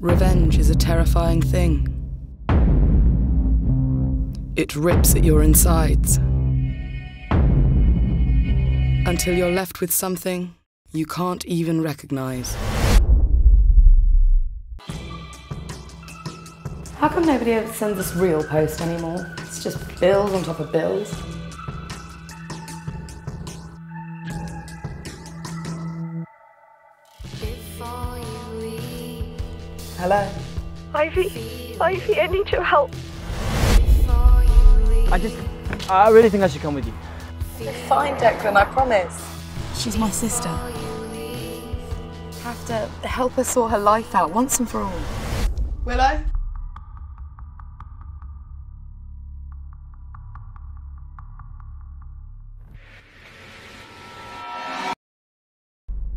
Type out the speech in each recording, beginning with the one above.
Revenge is a terrifying thing. It rips at your insides until you're left with something you can't even recognize. How come nobody ever sends us real post anymore? It's just bills on top of bills. Hello? Ivy, Ivy, I need your help. I just, I really think I should come with you. Fine, Declan, I promise. She's my sister. Have to help her sort her life out once and for all. Willow?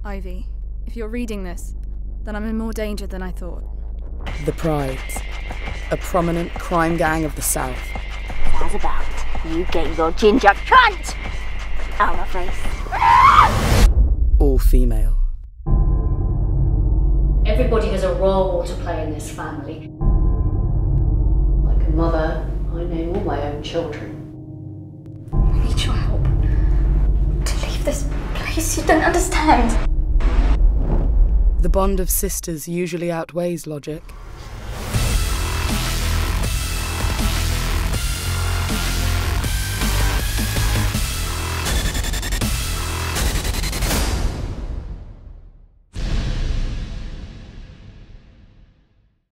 Ivy, if you're reading this, then I'm in more danger than I thought. The Prides, a prominent crime gang of the South. How's about you get your ginger cunt out of my face? All female. Everybody has a role to play in this family. Like a mother, I name all my own children. I need your help to leave this place. You don't understand. The bond of sisters usually outweighs logic.